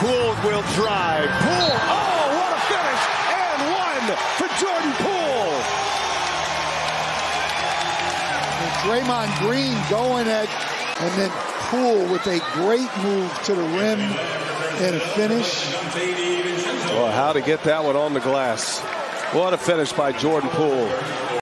Poole will drive. Poole. Oh, what a finish! And one for Jordan Poole. And Draymond Green going at, and then Poole with a great move to the rim and a finish. Well, how to get that one on the glass. What a finish by Jordan Poole.